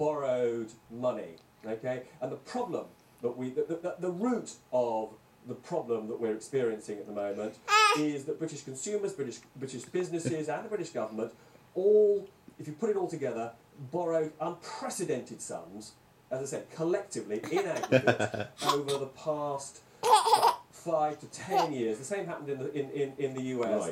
borrowed money. Okay, and the problem that we, the, the, the root of the problem that we're experiencing at the moment is that British consumers, British British businesses, and the British government all, if you put it all together, borrowed unprecedented sums, as I said, collectively in aggregate over the past five to ten years. The same happened in the in, in, in the US. Right.